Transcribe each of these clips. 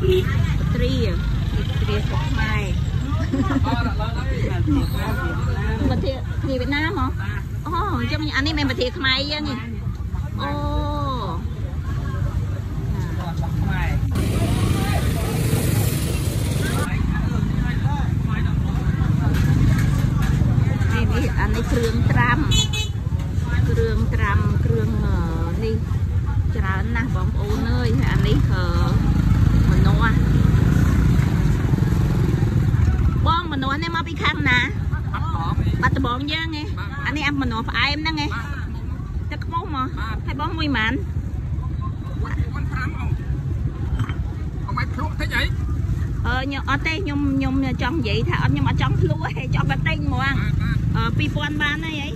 ត្រីបត្រីស្រុកខ្មែរប្រទេសគ្នាវៀតណាមហ៎អូអញ្ចឹងអានេះមិនប្រទេសខ្មែរយើងទេអូនេះនេះអានេះគ្រឿងត្រាំគ្រឿងត្រាំគ្រឿងអឺនេះច្រើនណាស់បងប្អូនអើយអានេះអឺ ម្នាស់បងម្នាស់នេះមកពីខាងណាបាត់ដំបងយើងឯងអានេះអាម្នាស់ផ្អែមហ្នឹងឯងទឹកខ្មុំមកហើយបងមួយម៉ានមិន5អង្គអមឲ្យភ្លក់តិចអីអឺខ្ញុំអត់ទេខ្ញុំខ្ញុំចង់និយាយថាអត់ខ្ញុំអត់ចង់ភ្លក់ទេចង់តែទិញហ្មងអឺ2000បានហើយអីឥ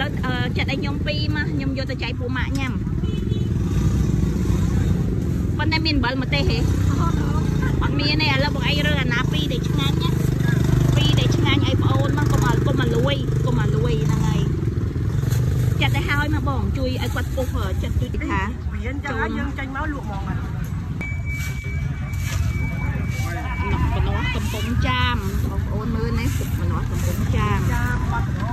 ឡូវអឺចិត្តឲ្យខ្ញុំពីរមកខ្ញុំយកទៅចែកពូម៉ាក់ញ៉ាំ ប៉ុន្តែមានអំបិលមកទេហេអត់មានទេឥឡូវបងឯងរើអាណាពីរដែលឆ្ងាញ់ណាពីរដែលឆ្ងាញ់ឲ្យបងអូនមកកុំឲ្យកុំមកលួយកុំមកលួយហ្នឹងហើយចិត្តឲ្យហើយមកបងជួយឲ្យគាត់ពុះចិត្តជួយទីថាវាអញ្ចឹងហើយយើងចេញមកលក់ហ្មងហ្នឹងនោះបនោះកំពុងចាមបងប្អូនមើលនេះបនោះកំពុងចាមចាបាត់ទៅ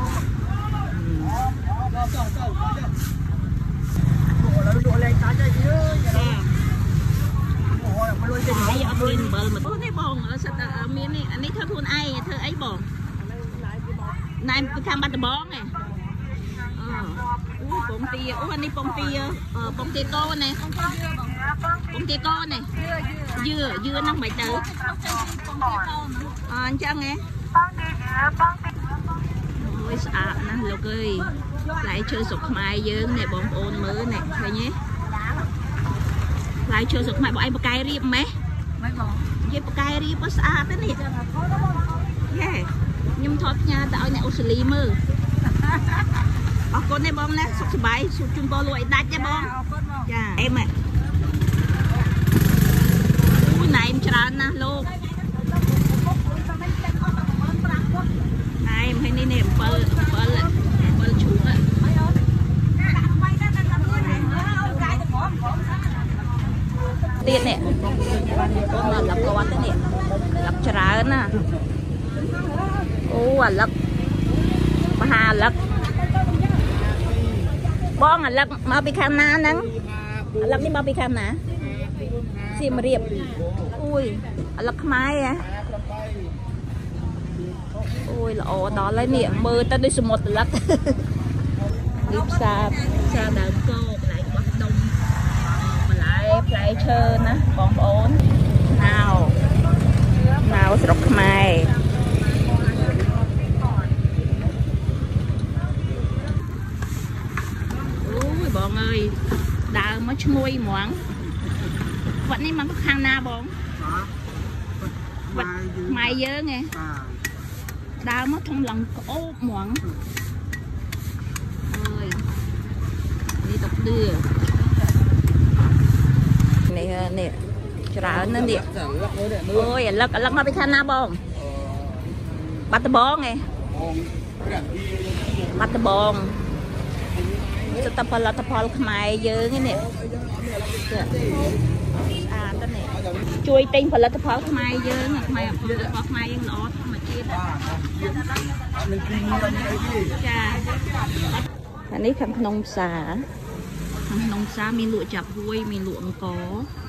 ដល់ទៅទៅទៅលក់លេងតាច់អីយើចាអូយមក លុយចេញអមកីអត់មានអំបិលមកអូនេះបងសិតតែមាននេះអានេះធ្វើខ្លួនឯងធ្វើអីបងណែពីខាងបាត់ដំបងឯងអូពងទាអូអានេះពងទាពងទាកោណែពងទាកោណែយឺយឺហ្នឹងមិនទៅអអញ្ចឹងហ៎អូយស្អាតណាស់លោកអើយផ្លែឈើស្រុកខ្មែរយើងនេះបងប្អូនមើលនេះឃើញទេ ផ្លែឈើស្រុកខ្មែរបឯងបកែរៀបម៉េះមិនបងនិយាយបកែរៀបស្អាតទេនេះហេខ្ញុំថតផ្ញើទៅឲ្យអ្នកអូស្ត្រាលីមើលអរគុណទេបងណាសុខសប្បាយសុខជូនពរលួយដាច់ទេបងអរគុណបងចាអេមអូយណែមច្រើនណាស់លោកណែមហើយនេះនេះអំពិលអំពិលអំពិលជ្រូក ទៀតនេះបងមកលឹកគាត់ទេនេះលឹកច្រើនណាអូអាលឹកមហាលឹកបងអាលឹកមកពីខាងណាហ្នឹងអាឡឹកនេះមកពីខាងណាសៀមរាបអូយអាឡឹកខ្មែរហ៎អូយល្អដល់ហើយនេះមើលទៅដូចសមុទ្រអាឡឹកនេះផ្សារផ្សារដើមកោកន្លែងបោះដុំបន្លែ ផ្លែឈើណាបងប្អូនណៅណៅស្រុកខ្មែរអូយបងអើយដើរមកឈ្ងុយហ្មងវត្តនេះមកខាងណាបងវត្តខ្មែរយើងឯងដើរមកធំឡើងក្អូបហ្មងអើយនេះតុកដឿ នេះនេះច្រើនណាស់នេះអូយអាលឹកអាលឹកមកពីខាងណាបងបាត់ដំបងឯងបាត់ដំបងសិតតែផលិតផលខ្មែរយើងឯនេះចាស្អាតទៅនេះជួយទិញផលិតផលខ្មែរយើងខ្មែរផលិតផលខ្មែរយើងល្អធម្មជាតិចាអានេះខាងក្នុងផ្សារខាងក្នុងផ្សារមានលក់ចាប់ហួយមានលក់អង្គខ្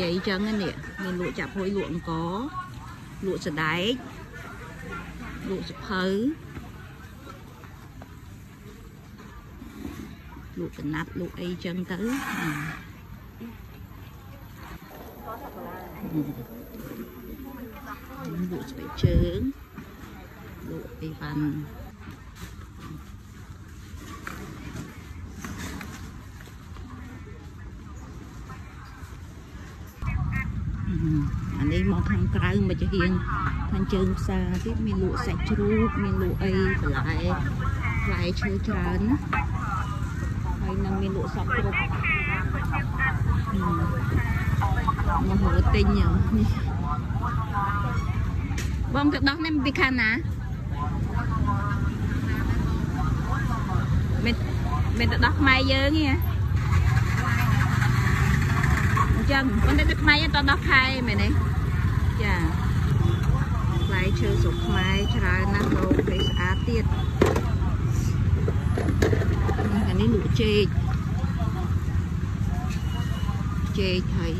ញុំនិយាយចឹងនេះមានលក់ចាប់ហួយលក់អង្គលក់សដែកលក់សភៅលក់កណាត់លក់អីចឹងទៅលក់ស្បែកជើងលក់អីវ៉ាន់ ខាងក្រៅមកជាហៀងខាងជើងផ្សារទៀតមានលក់សាច់ជ្រូកមានលក់អីបន្លែផ្លែឈើច្រើនណាហើយនឹងមានលក់សពគ្រប់មកមើលទិញនេះបងទៅដោះនេះពីខាងណាមិនមិនទៅដោះខ្មែរយើងទេអញ្ចឹងប៉ុន្តែទៅខ្មែរអត់ដោះខែមែនទេ ចាផ្លែឈើស្រុកខ្មែរច្រើនណាស់រកគេស្អាតទៀតនេះអានេះលក់ជែកជែកហើយ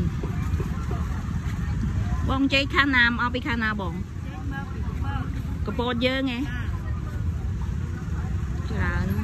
បងជែកខាងណាមកពីខាងណាបងកំពតយើងឯងច្រើន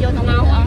就能拿我